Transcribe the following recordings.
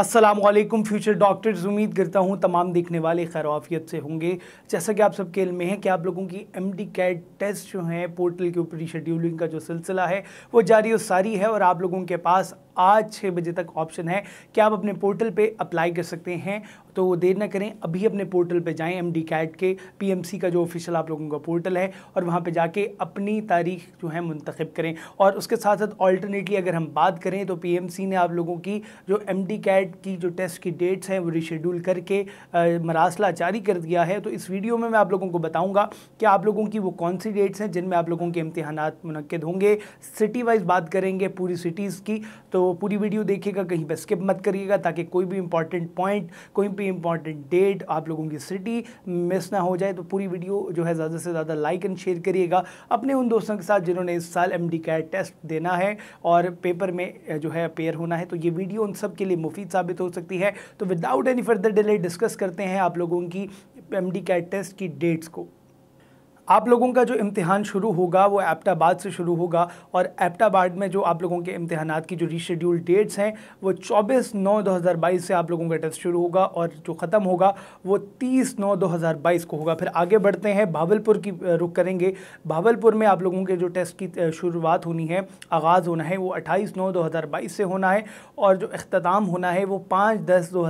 Aslam future doctors उम्मीद करता हूँ तमाम देखने वाले खैरवाफियत से होंगे। जैसा कि आप सबके इल्म में है कि आप लोगों की एम डी कैट टेस्ट जो हैं पोर्टल के ऊपर शेड्यूलिंग का जो सिलसिला है, वो जारी और सारी है और आप लोगों के पास आज छः बजे तक ऑप्शन है कि आप अपने पोर्टल पे अप्लाई कर सकते हैं। तो वो देर ना करें, अभी अपने पोर्टल पे जाएँ एम डी कैट के पीएमसी का जो ऑफिशियल आप लोगों का पोर्टल है और वहाँ पे जाके अपनी तारीख जो है मुंतखब करें। और उसके साथ साथ ऑल्टरनेटली अगर हम बात करें तो पीएमसी ने आप लोगों की जो एम डी कैट की जो टेस्ट की डेट्स हैं, वो रिशेड्यूल करके मरासला जारी कर दिया है। तो इस वीडियो में मैं आप लोगों को बताऊँगा कि आप लोगों की वो कौन सी डेट्स हैं जिनमें आप लोगों के इम्तहान मनद होंगे। सिटी वाइज बात करेंगे पूरी सिटीज़ की तो पूरी वीडियो देखिएगा, कहीं पर स्किप मत करिएगा ताकि कोई भी इंपॉर्टेंट पॉइंट कोई भी इंपॉर्टेंट डेट आप लोगों की सिटी मिस ना हो जाए। तो पूरी वीडियो जो है, ज़्यादा से ज़्यादा लाइक एंड शेयर करिएगा अपने उन दोस्तों के साथ जिन्होंने इस साल एम टेस्ट देना है और पेपर में जो है अपेयर होना है। तो ये वीडियो उन सब के लिए मुफीद साबित हो सकती है। तो without any further delay discuss करते हैं आप लोगों की एम कैट टेस्ट की डेट्स को। आप लोगों का जो इम्तिहान शुरू होगा, वो एप्टाबाद से शुरू होगा और एप्टाबाद में जो आप लोगों के इम्तिहान की जो रीशेड्यूल डेट्स हैं, वो 24 नौ 2022 से आप लोगों का टेस्ट शुरू होगा और जो ख़त्म होगा, वो 30 नौ 2022 को होगा। फिर आगे बढ़ते हैं, भावलपुर की रुख करेंगे। भावलपुर में आप लोगों के जो टेस्ट की शुरुआत होनी है, आगाज़ होना है, वो अट्ठाईस नौ दो से होना है और जो अख्ताम होना है, वो पाँच दस दो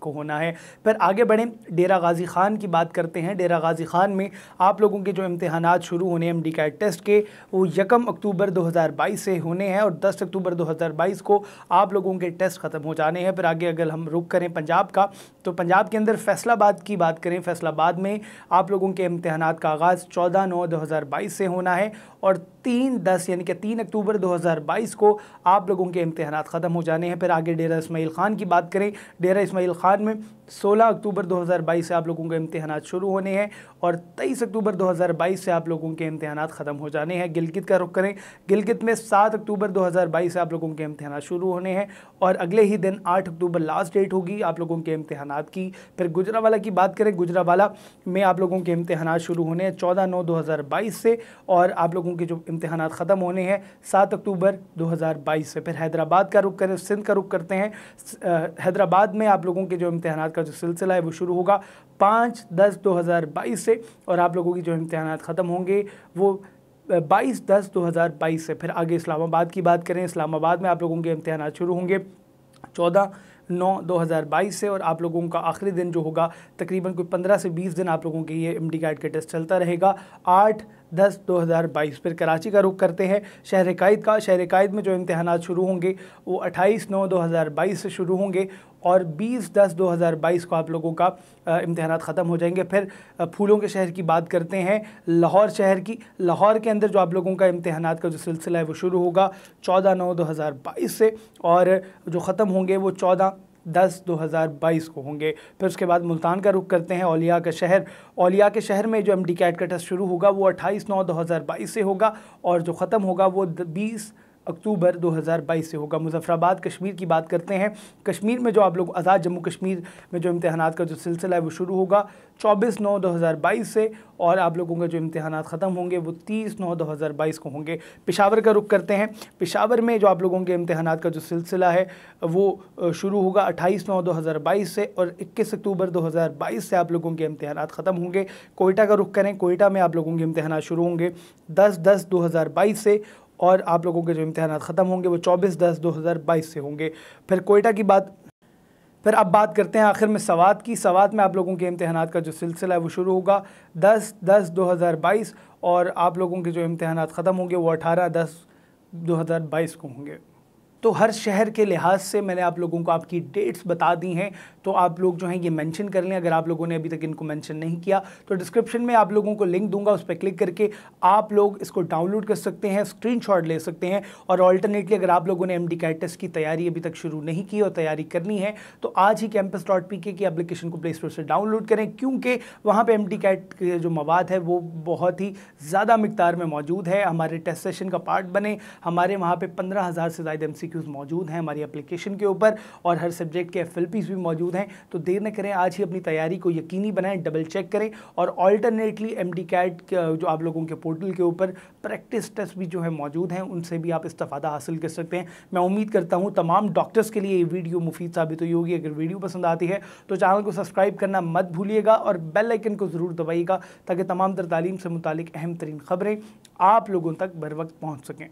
को होना है। फिर आगे बढ़ें, डेरा गाज़ी ख़ान की बात करते हैं। डेरा गाज़ी ख़ान में आप लोगों के जो इम्तहान शुरू होने एम डी कैट टेस्ट के, वो यकम अक्टूबर 2022 से होने हैं और 10 अक्टूबर 2022 को आप लोगों के टेस्ट ख़त्म हो जाने हैं। फिर आगे अगर हम रुख करें पंजाब का तो पंजाब के अंदर फैसलाबाद की बात करें, फैसलाबाद में आप लोगों के इम्तहान का आगाज़ चौदह नौ दो से होना है और तीन दस, यानी कि तीन अक्टूबर 2022 को आप लोगों के इम्तहान ख़त्म हो जाने हैं। फिर आगे डेरा इसमाइल ख़ान की बात करें, डेरा इसमाइल ख़ान में 16 अक्टूबर 2022 से आप लोगों के इम्तहान शुरू होने हैं और 23 अक्टूबर 2022 से आप लोगों के इम्तहान ख़त्म हो जाने हैं। गिलगित का रुख करें, गिलगित में 7 अक्टूबर 2022 से आप लोगों के इम्तहान शुरू होने हैं और अगले ही दिन 8 अक्टूबर लास्ट डेट होगी आप लोगों के इम्तहान की। फिर गुजरावाला की बात करें, गुजरावाला में आप लोगों के इम्तहान शुरू होने हैं चौदह नौ दो से और आप लोगों के जो इम्तहान ख़त्म होने हैं। सात अक्टूबर 2022 से। फिर हैदराबाद का रुख करें सिंध का रुख करते हैं। हैदराबाद में आप लोगों के जो इम्तहान का जो सिलसिला है, वो शुरू होगा पाँच दस 2022 से और आप लोगों की जो इम्तहान ख़त्म होंगे, वो बाईस दस दो हज़ार बाईस से। फिर आगे इस्लामाबाद की बात करें, इस्लामाबाद में आप लोगों के इम्तहान शुरू होंगे चौदह नौ दो हज़ार बाईस से और आप लोगों का आखिरी दिन जो होगा, तकरीबन कोई पंद्रह से बीस दिन आप लोगों के ये एम डी का टेस्ट चलता रहेगा। आठ दस दो हज़ार बाईस फिर कराची का रुख करते हैं। शहर कायद का, शहर कायद में जो इम्तहान शुरू होंगे, वो अट्ठाईस नौ दो हज़ार बाईस से शुरू होंगे और 20 दस 2022 को आप लोगों का इम्तहान ख़त्म हो जाएँगे। फिर फूलों के शहर की बात करते हैं। लाहौर शहर की, लाहौर के अंदर जो आप लोगों का इम्तहान का जो सिलसिला है, वो शुरू होगा 14 नौ 2022 से और जो ख़त्म होंगे वो 14 दस दो हज़ार बाईस को होंगे। फिर उसके बाद मुल्तान का रुख करते हैं ओलिया का शहर। ओलिया के शहर में जो एम डी कैट का टेस्ट शुरू होगा वो अट्ठाईस नौ दो हज़ार बाईस से होगा और जो ख़त्म होगा वो बीस अक्टूबर 2022 से होगा। मुजफ्फराबाद, कश्मीर की बात करते हैं। कश्मीर में जो आप लोग आज़ाद, जम्मू कश्मीर में जो इम्तहान का जो सिलसिला है, वो शुरू होगा 24 नौ 2022 से और आप लोगों के जो इम्तहान ख़त्म होंगे, वो 30 नौ 2022 को होंगे। पेशावर का रुख करते हैं। पेशावर में जो आप लोगों के इम्तहान का जो सिलसिला है, वो शुरू होगा अट्ठाईस नौ 2022 से और 21 अक्टूबर 2022 से आप लोगों के इम्तहान ख़त्म होंगे। कोयटा का रुख करें। कोयटा में आप लोगों के इम्तहान शुरू होंगे दस दस दो से और आप लोगों के जो इम्तहान ख़त्म होंगे, वो चौबीस दस दो हज़ार बाईस से होंगे। फिर कोयटा की बात फिर अब बात करते हैं आखिर में सवात की। सवात में आप लोगों के इम्तहान का जो सिलसिला है, वो शुरू होगा दस दस दो हज़ार बाईस और आप लोगों के जो इम्तहान ख़त्म होंगे, वो अठारह दस दो हज़ार बाईस को होंगे। तो हर शहर के लिहाज से मैंने आप लोगों को आपकी डेट्स बता दी हैं। तो आप लोग जो हैं, ये मेंशन कर लें। अगर आप लोगों ने अभी तक इनको मेंशन नहीं किया तो डिस्क्रिप्शन में आप लोगों को लिंक दूँगा, उस पर क्लिक करके आप लोग इसको डाउनलोड कर सकते हैं स्क्रीन ले सकते हैं। और ऑल्टरनेटली अगर आप लोगों ने एम डी टेस्ट की तैयारी अभी तक शुरू नहीं की और तैयारी करनी है तो आज ही कैंपस डॉट पी के की एप्लीकेशन को प्ले स्टोर से डाउनलोड करें, क्योंकि वहाँ पर एम डी के जो मवाद है, वो बहुत ही ज़्यादा मकदार में मौजूद है। हमारे टेस्ट सेशन का पार्ट बने, हमारे वहाँ पर पंद्रह हज़ार से ज़्यादा एम सी मौजूद हैं हमारी एप्लीकेशन के ऊपर और हर सब्जेक्ट के एफ़ भी मौजूद हैं। तो देर न करें, आज ही अपनी तैयारी को यकीनी बनाएँ डबल चेक करें और ऑल्टरनेटली एम डी कैट जो आप लोगों के पोर्टल के ऊपर प्रैक्टिस टेस्ट भी जो है मौजूद हैं, उनसे भी आप इस्तेफादा हासिल कर सकते हैं। मैं उम्मीद करता हूँ तमाम डॉक्टर्स के लिए ये वीडियो मुफीद साबित हुई होगी। अगर वीडियो पसंद आती है तो चैनल को सब्सक्राइब करना मत भूलिएगा और बेल आइकन को ज़रूर दबाइएगा ताकि तमाम तर तालीम से मुतल अहम तरीन खबरें आप लोगों तक बर वक्त पहुँच सकें।